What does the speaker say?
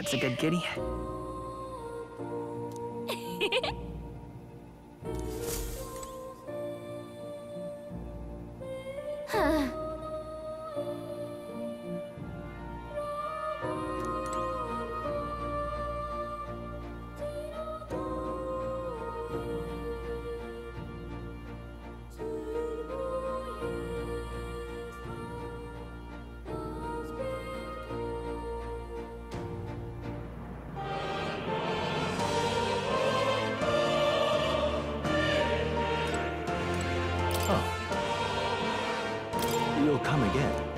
That's a good kitty. You'll come again.